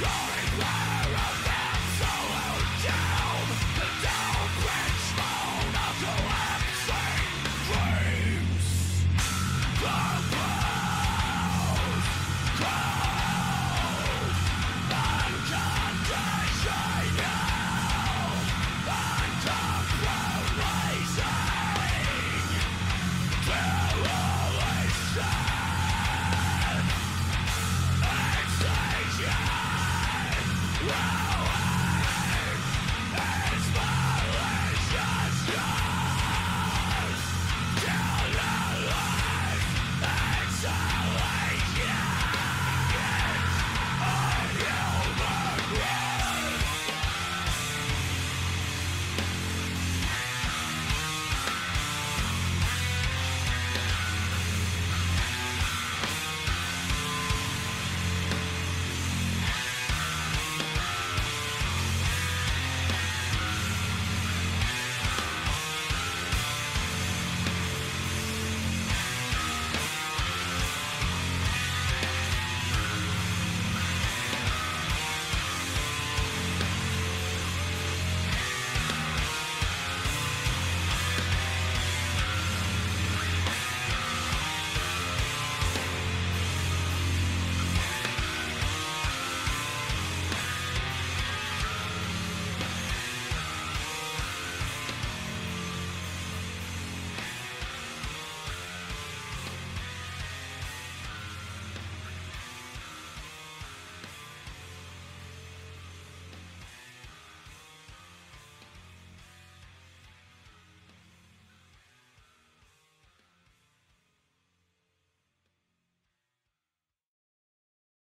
Yeah.